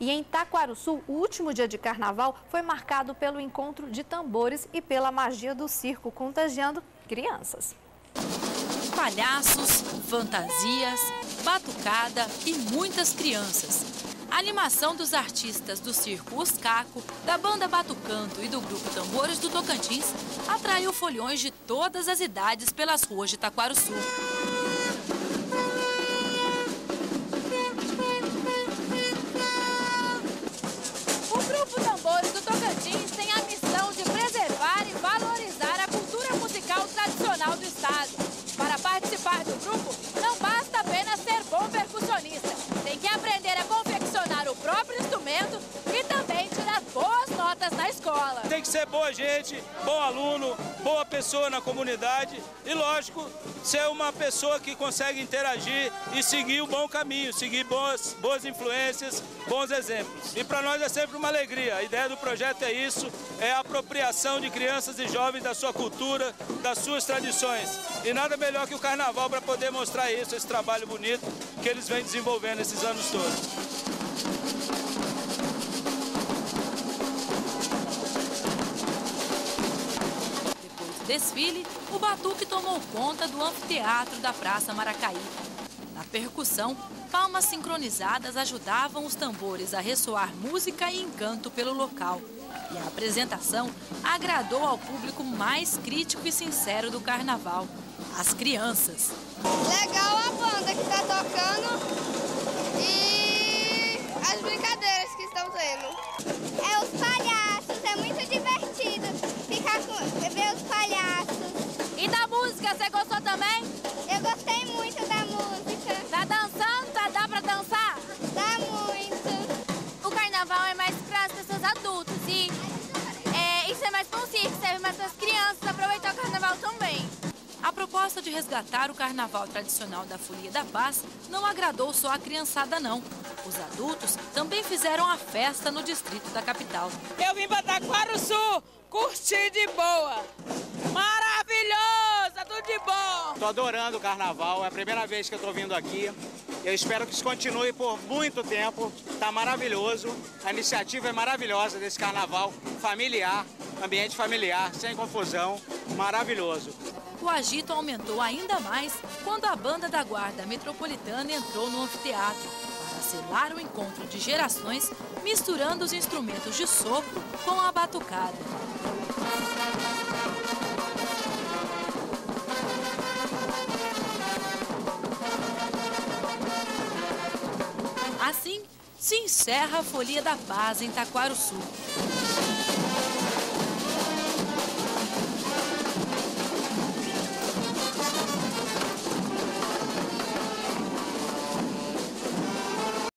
E em Taquaruçu, o último dia de carnaval foi marcado pelo encontro de tambores e pela magia do circo, contagiando crianças. Palhaços, fantasias, batucada e muitas crianças. A animação dos artistas do circo Oscaco, da banda Batucanto e do grupo Tambores do Tocantins atraiu folhões de todas as idades pelas ruas de Taquaruçu. Participar do escola. Tem que ser boa gente, bom aluno, boa pessoa na comunidade e, lógico, ser uma pessoa que consegue interagir e seguir o bom caminho, seguir boas, boas influências, bons exemplos. E para nós é sempre uma alegria. A ideia do projeto é isso, é a apropriação de crianças e jovens da sua cultura, das suas tradições. E nada melhor que o carnaval para poder mostrar isso, esse trabalho bonito que eles vêm desenvolvendo esses anos todos. Desfile, o batuque tomou conta do anfiteatro da Praça Maracaí. Na percussão, palmas sincronizadas ajudavam os tambores a ressoar música e encanto pelo local. E a apresentação agradou ao público mais crítico e sincero do carnaval, as crianças. Legal a banda que está tocando e as brincadeiras que estão tendo. É os palhaços, é muito divertido ficar com, ver os palhaços. E da música, você gostou também? Eu gostei muito da música. Tá dançando? Tá, dá pra dançar? Dá muito. O carnaval é mais para as pessoas adultas e é, isso é mais para um circo, serve mais para as crianças de resgatar o carnaval tradicional da Folia da Paz não agradou só a criançada, não. Os adultos também fizeram a festa no distrito da capital. Eu vim para Taquaruçu, curtir de boa. Maravilhosa, tudo de bom. Tô adorando o carnaval, é a primeira vez que eu tô vindo aqui. Eu espero que isso continue por muito tempo. Tá maravilhoso. A iniciativa é maravilhosa desse carnaval familiar, ambiente familiar, sem confusão. Maravilhoso. O agito aumentou ainda mais quando a banda da Guarda Metropolitana entrou no anfiteatro para selar o encontro de gerações, misturando os instrumentos de sopro com a batucada. Assim, se encerra a Folia da Paz em Taquaruçu.